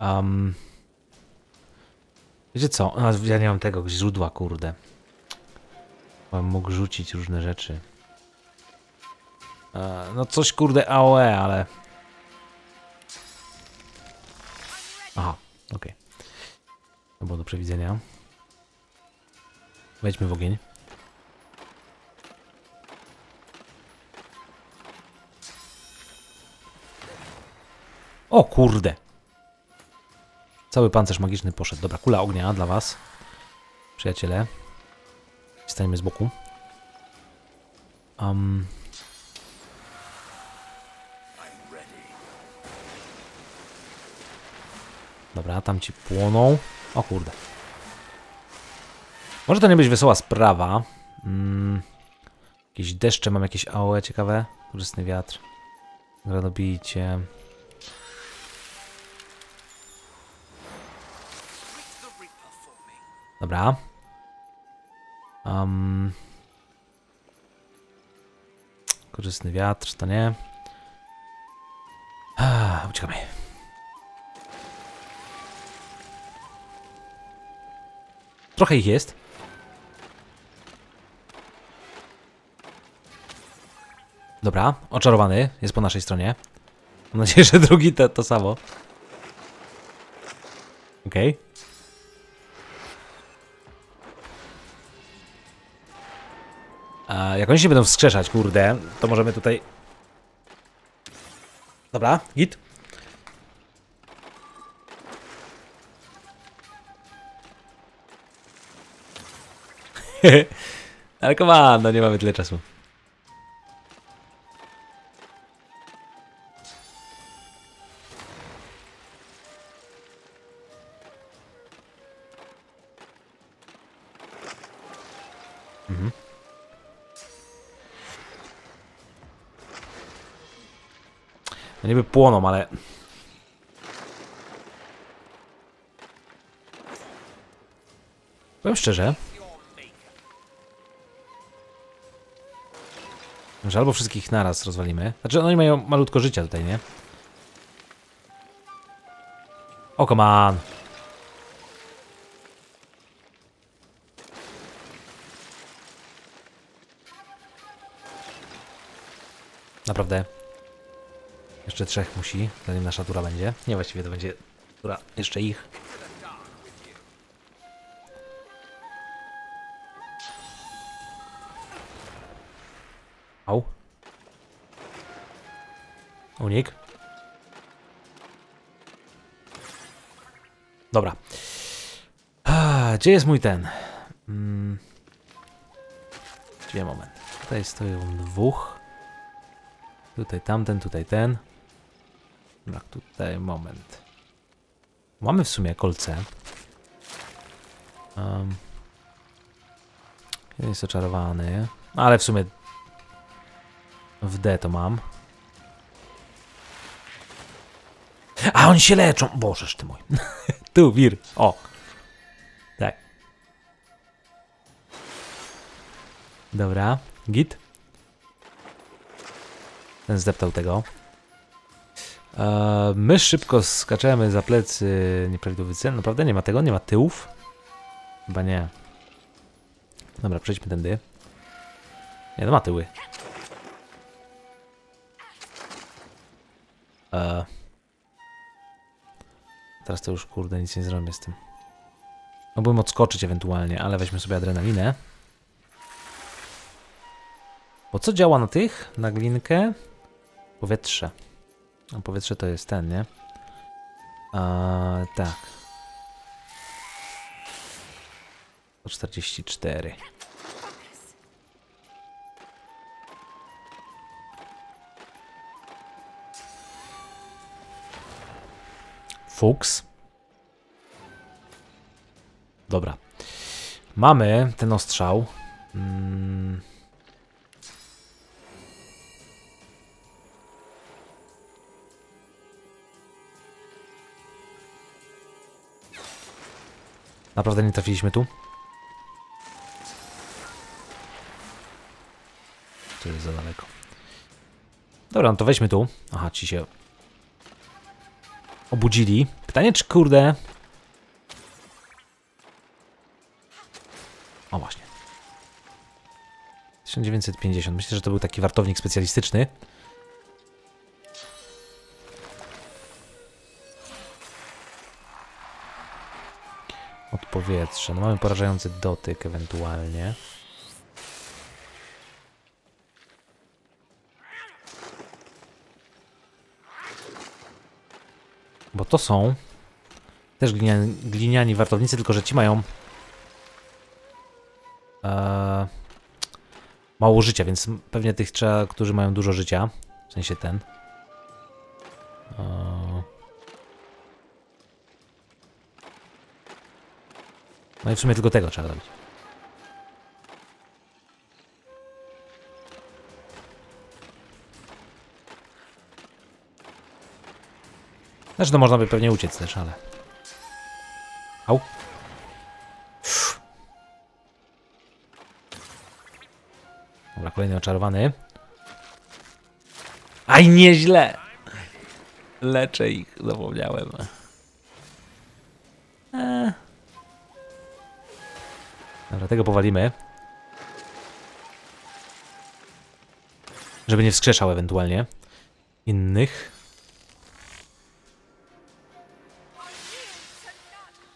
Um. Wiecie co? Ja nie mam tego źródła, kurde. Mam mógł rzucić różne rzeczy. Eee, no coś kurde AOE, ale... Aha, okej. To było do przewidzenia. Wejdźmy w ogień. O kurde! Cały pancerz magiczny poszedł. Dobra, kula ognia dla was. Przyjaciele. Stańmy z boku. Um. Dobra, tam ci płoną. O kurde. Może to nie być wesoła sprawa. Mm. Jakieś deszcze, mam jakieś AOE ciekawe. Korzystny wiatr. Gradobicie. Dobra. Um. Korzystny wiatr, to nie. Ah, uciekamy. Trochę ich jest. Dobra, oczarowany jest po naszej stronie. Mam nadzieję, że drugi to, to samo. Okej. A jak oni się będą wskrzeszać, kurde, to możemy tutaj... Dobra, git. (laughs) Ale come on, no nie mamy tyle czasu. Mhm. No niby płoną, ale... Powiem szczerze, albo wszystkich naraz rozwalimy. Znaczy, oni mają malutko życia tutaj, nie? O, come on. Naprawdę. Jeszcze trzech musi, zanim nasza tura będzie. Nie, właściwie to będzie tura jeszcze ich. Au. Unik. Dobra. Gdzie jest mój ten? Mm. Gdzie moment? Tutaj stoją dwóch. Tutaj tamten, tutaj ten. Tak, tutaj moment. Mamy w sumie kolce. Um. Jest oczarowany. Ale w sumie W D to mam. A oni się leczą! Bożeż ty mój. (laughs) tu, wir. O. Tak. Dobra. Git. Ten zdeptał tego. E, my szybko skaczemy za plecy nieprawidłowy cel. Naprawdę nie ma tego? Nie ma tyłów? Chyba nie. Dobra, przejdźmy tędy. Nie, no ma tyły. E, teraz to już kurde nic nie zrobię z tym. Mógłbym odskoczyć ewentualnie, ale weźmy sobie adrenalinę. Bo co działa na tych? Na glinkę? Powietrze. A powietrze to jest ten, nie? A, tak. 144. Fuchs. Dobra. Mamy ten ostrzał. Mm. Naprawdę nie trafiliśmy tu? To jest za daleko. Dobra, no to weźmy tu. Aha, ci się obudzili. Pytanie, czy kurde... O właśnie. 1950. Myślę, że to był taki wartownik specjalistyczny. Od powietrza. No mamy porażający dotyk ewentualnie. Bo to są też gliniani, gliniani wartownicy, tylko że ci mają e, mało życia, więc pewnie tych trzeba, którzy mają dużo życia, w sensie ten. E, no i w sumie tylko tego trzeba robić. Znaczy, to można by pewnie uciec też, ale... Au. Dobra, kolejny oczarowany. Aj, nieźle! Leczę ich, zapomniałem. Eee. Dobra, tego powalimy. Żeby nie wskrzeszał ewentualnie innych.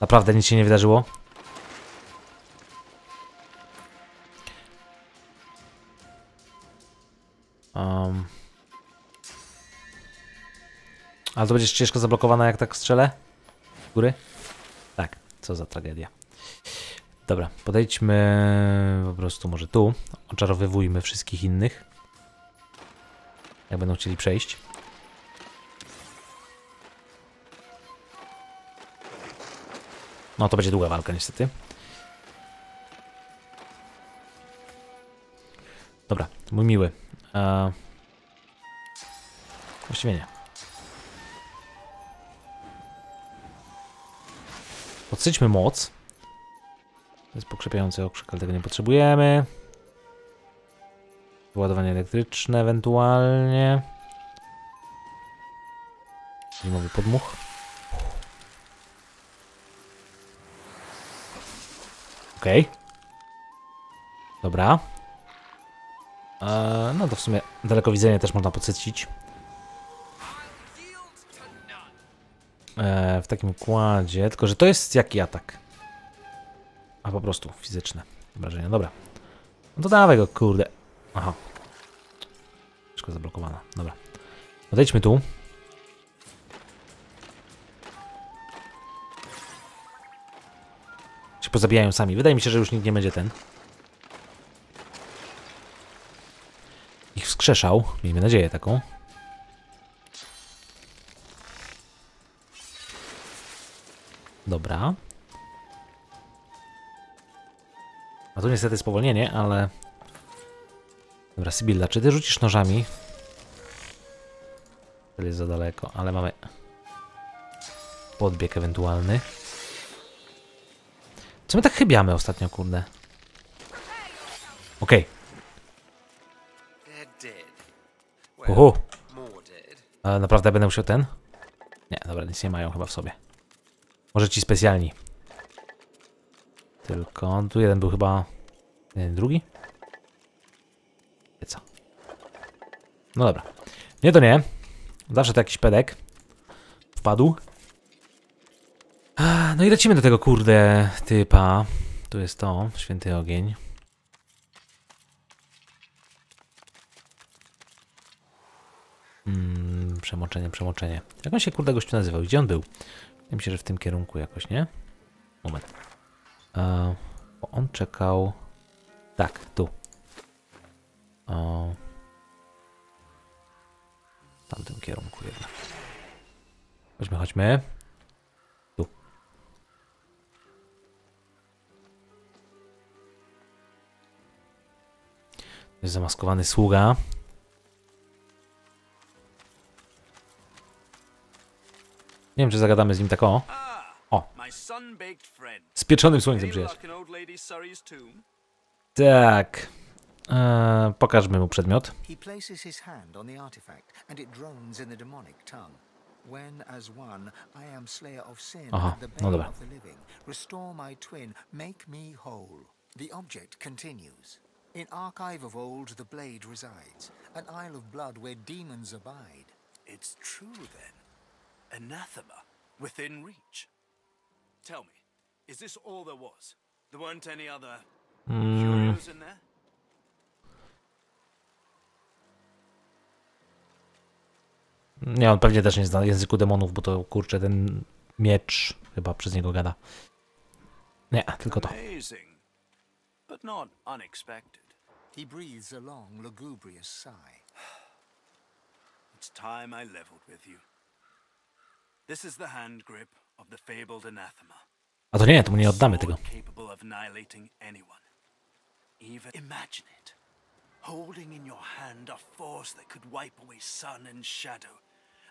Naprawdę nic się nie wydarzyło? Um. Ale to będzie ścieżka zablokowana jak tak strzelę? Z góry? Tak, co za tragedia. Dobra, podejdźmy po prostu może tu. Oczarowywujmy wszystkich innych. Jak będą chcieli przejść. No to będzie długa walka niestety. Dobra, mój miły. Eee... Właściwie nie. Podsyćmy moc. To jest pokrzepiający okrzyk, ale tego nie potrzebujemy. Wyładowanie elektryczne ewentualnie. Zimowy podmuch. Okej. Okay. Dobra. Eee, no to w sumie dalekowidzenie też można podsycić. Eee, w takim układzie, tylko że to jest jaki atak? A po prostu fizyczne obrażenia, dobra. No to dawaj go, kurde. Aha. Wszystko zablokowana, dobra. Odejdźmy tu. Pozabijają sami. Wydaje mi się, że już nikt nie będzie ten. Ich wskrzeszał. Miejmy nadzieję taką. Dobra. A tu niestety spowolnienie, ale... Dobra, Sybilla, czy ty rzucisz nożami? To jest za daleko, ale mamy podbieg ewentualny. Co my tak chybiamy ostatnio, kurde? Okej. Dead. Uhu. Ale naprawdę będę musiał ten? Nie, dobra, nic nie mają chyba w sobie. Może ci specjalni. Tylko tu jeden był chyba... Drugi? Nie co? No dobra. Nie to nie. Zawsze to jakiś pedek. Wpadł. No i lecimy do tego kurde typa. Tu jest to, święty ogień. Mm, przemoczenie, przemoczenie. Jak on się kurde gościu nazywał? Gdzie on był? Mi się, że w tym kierunku jakoś, nie? Moment. E, on czekał... Tak, tu. O... W tamtym kierunku jednak. Chodźmy, chodźmy. Jest zamaskowany sługa. Nie wiem, czy zagadamy z nim tak o. O, z pieczonym słońcem tomb. Tak. Eee, pokażmy mu przedmiot. Aha, and the no bane dobra. of the living, restore my twin, make me whole. The object continues. In archive of old the blade resides, an isle of blood where demons abide. It's true then. Anathema within reach. Tell me, is this all there was? There weren't any other Mm, curios in there? nie, on pewnie też nie zna języku demonów, bo to kurczę, ten miecz chyba przez niego gada. Nie, tylko to. Amazing, but not unexpected. He breathes a long, lugubrious sigh. (sighs) It's time I leveled with you. This is the hand grip of the fabled anathema. Ah, a to nie, to mu nie oddamy tego. Capable of annihilating anyone. Even imagine it. Holding in your hand a force that could wipe away sun and shadow.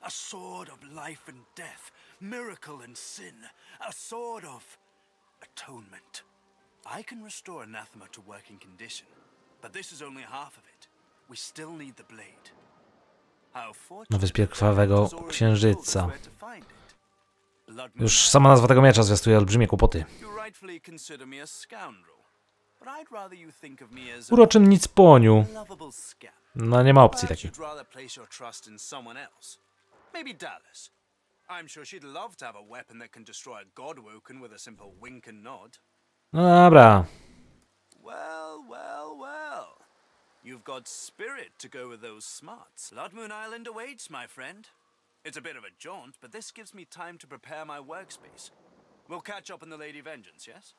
A sword of life and death, miracle and sin. A sword of atonement. I can restore anathema to working condition, but this is only half of it. We still need the blade. How Na wyspie Krwawego Księżyca. Już sama nazwa tego miecza zwiastuje olbrzymie kłopoty. Uroczym nic poniu. No nie ma opcji takiej. No dobra. Well, well, well. You've got spirit to go with those smarts. Blood Moon Island awaits, my friend. It's a bit of a jaunt, but this gives me time to prepare my workspace. We'll catch up in the Lady Vengeance, yes?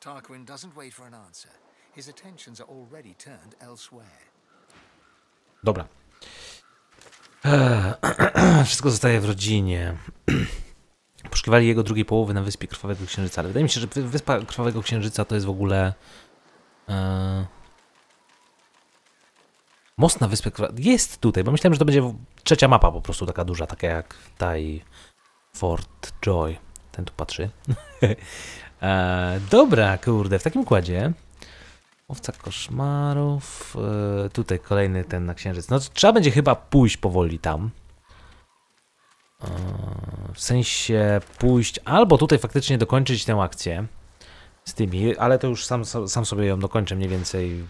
Tarquin doesn't wait for an answer. His attentions are already turned elsewhere. Dobra. Eee, (clears throat) Wszystko zostaje w rodzinie. (clears throat) Poszukiwali jego drugiej połowy na wyspie Krwawego Księżyca. Ale wydaje mi się, że wy- wyspa Krwawego Księżyca to jest w ogóle. E... Most na. Jest tutaj, bo myślałem, że to będzie trzecia mapa po prostu taka duża, taka jak ta i Fort Joy. Ten tu patrzy. (laughs) e, dobra, kurde, w takim układzie. Owca koszmarów. E, tutaj kolejny ten na księżyc. No trzeba będzie chyba pójść powoli tam. E, w sensie pójść albo tutaj faktycznie dokończyć tę akcję z tymi, ale to już sam, sam sobie ją dokończę mniej więcej.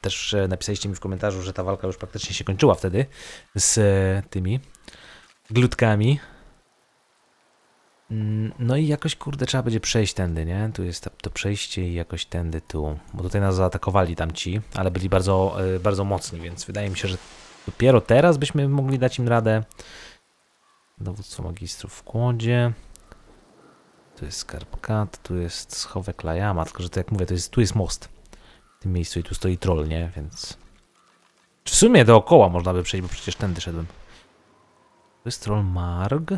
Też e, napisaliście mi w komentarzu, że ta walka już praktycznie się kończyła wtedy z e, tymi glutkami. Mm, No i jakoś, kurde, trzeba będzie przejść tędy, nie? Tu jest to, przejście i jakoś tędy tu. Bo tutaj nas zaatakowali tamci, ale byli bardzo, e, bardzo mocni, więc wydaje mi się, że dopiero teraz byśmy mogli dać im radę. Dowództwo magistrów w kłodzie. Tu jest skarbkat, tu jest schowek Lajama, tylko że to jak mówię, to jest, tu jest most. W tym miejscu i tu stoi troll, nie? Więc... W sumie dookoła można by przejść, bo przecież tędy szedłem. Tu jest troll Marg.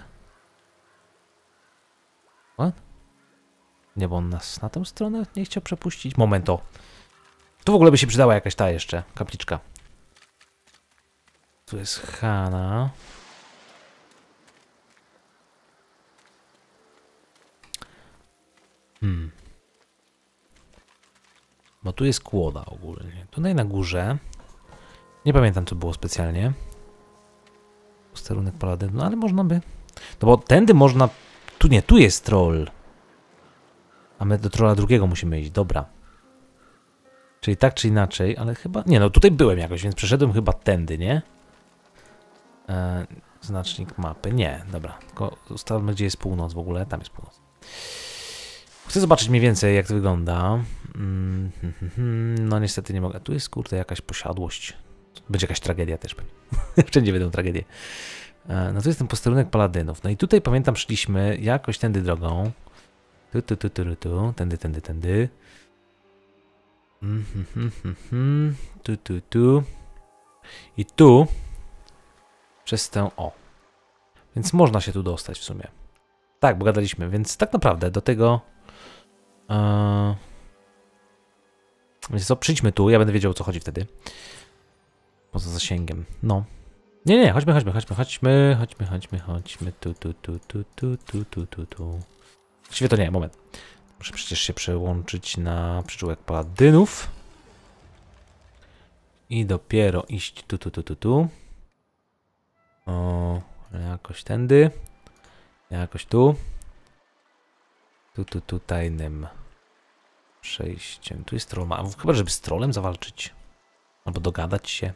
What? Nie, bo on nas na tę stronę nie chciał przepuścić. Momento. Tu w ogóle by się przydała jakaś ta jeszcze, kapliczka. tu jest Hanna. Hmm. Bo tu jest kłoda ogólnie. Tutaj na górze. Nie pamiętam co było specjalnie. Posterunek paladynu, no ale można by. No bo tędy można. Tu nie, tu jest troll. A my do trolla drugiego musimy iść, dobra. Czyli tak czy inaczej, ale chyba... Nie no, tutaj byłem jakoś, więc przeszedłem chyba tędy, nie? E, znacznik mapy. Nie, dobra. Tylko ustalmy, gdzie jest północ w ogóle. Tam jest północ. Chcę zobaczyć mniej więcej, jak to wygląda. Mm. (laughs) No niestety nie mogę. Tu jest, kurde, jakaś posiadłość. Będzie jakaś tragedia też. (laughs) Wszędzie będą tragedie. E, no to jest ten posterunek paladynów. No i tutaj pamiętam, szliśmy jakoś tędy drogą. Tu, tu, tu, tu, tu, tu. Tędy, tędy, tędy. Mm, hmm, hmm, hmm. Tu, tu, tu. I tu. Przez tę o. Więc można się tu dostać w sumie. Tak, bo gadaliśmy, więc tak naprawdę do tego... Yy... Więc co, przyjdźmy tu, ja będę wiedział o co chodzi wtedy. Poza zasięgiem. No. Nie, nie, chodźmy, chodźmy, chodźmy, chodźmy, chodźmy, chodźmy, chodźmy. Tu, tu, tu, tu, tu, tu, tu, tu, tu. Właściwie to nie, moment. Muszę przecież się przełączyć na przyczółek paladynów. I dopiero iść tu, tu, tu, tu, tu. O, jakoś tędy. Jakoś tu. Tu, tu, tu, tajnym przejściem. Tu jest troll. Chyba, żeby z trolem zawalczyć. Albo dogadać się.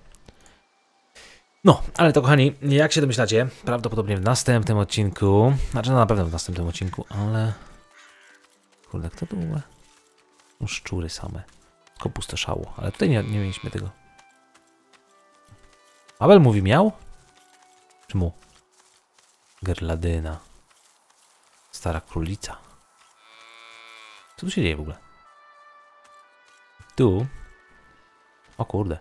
No, ale to kochani, jak się domyślacie, prawdopodobnie w następnym odcinku, znaczy no na pewno w następnym odcinku, ale... Kurde, kto to był? No, szczury same. Tylko pustoszało, ale tutaj nie, nie mieliśmy tego. Abel mówi miał? Czemu? Gerladyna. Stara królica. Co tu się dzieje w ogóle? Tu. O kurde.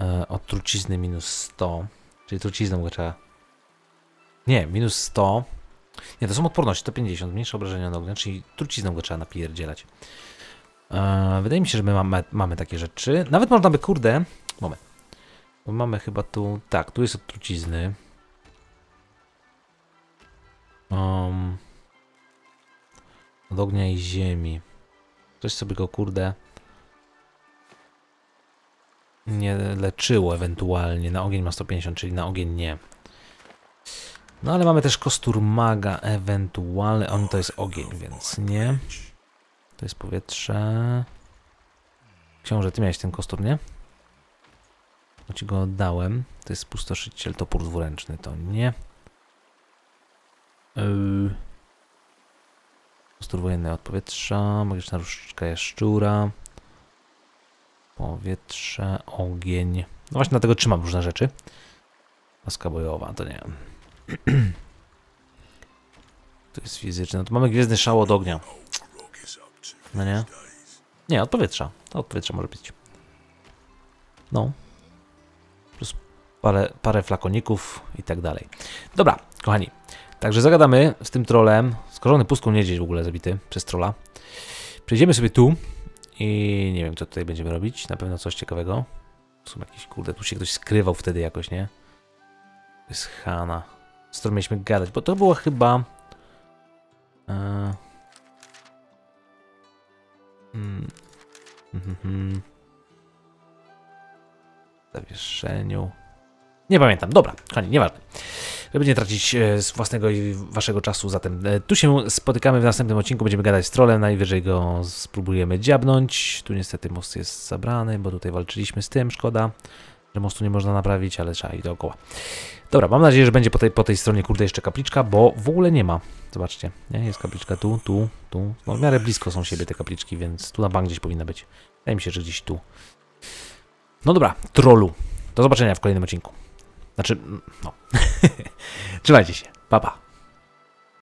E, od trucizny minus 100. Czyli trucizną go trzeba... Nie, minus 100. Nie, to są odporności, 150. Mniejsze obrażenia na ognia, czyli trucizną go trzeba napierdzielać. E, wydaje mi się, że my mamy, mamy takie rzeczy. Nawet można by, kurde... Moment. Bo mamy chyba tu... Tak, tu jest od trucizny. Um, od ognia i ziemi. Coś sobie go, kurde nie leczyło ewentualnie. Na ogień ma 150, czyli na ogień nie. No ale mamy też kostur maga ewentualny. On to jest ogień, więc nie. To jest powietrze. Książę, ty miałeś ten kostur, nie? Bo ci go oddałem. To jest spustoszyciel, topór dwuręczny, to nie. Yy. Kostur wojenny od powietrza, magiczna różdżka jaszczura. Powietrze, ogień. No właśnie dlatego trzymam różne rzeczy. Maska bojowa, to nie. (clears throat) to jest fizyczne. No to mamy gwiezdny szał od ognia. No nie? Nie, od powietrza. To od powietrza może być. No. Plus parę, parę flakoników i tak dalej. Dobra, kochani. Także zagadamy z tym trolem. Skorzony pustką niedźwiedź w ogóle zabity przez trola. Przejdziemy sobie tu. I nie wiem, co tutaj będziemy robić. Na pewno coś ciekawego. Są jakieś, kurde, tu się ktoś skrywał wtedy jakoś, nie? To jest Hanna. Z którą mieliśmy gadać, bo to była chyba... E... Hmm. Hmm. Zawieszeniu. Nie pamiętam. Dobra, kochani, nieważne żeby nie tracić e, z własnego i waszego czasu. Zatem e, tu się spotykamy w następnym odcinku, będziemy gadać z trolem, najwyżej go spróbujemy dziabnąć. Tu niestety most jest zabrany, bo tutaj walczyliśmy z tym, szkoda, że mostu nie można naprawić, ale trzeba iść dookoła. Dobra, mam nadzieję, że będzie po tej, po tej stronie kurde jeszcze kapliczka, bo w ogóle nie ma. Zobaczcie, nie? jest kapliczka tu, tu, tu. No w miarę blisko są siebie te kapliczki, więc tu na bank gdzieś powinna być. Wydaje mi się, że gdzieś tu. No dobra, trollu. Do zobaczenia w kolejnym odcinku. Znaczy, no. (laughs) Trzymajcie się. Pa, pa.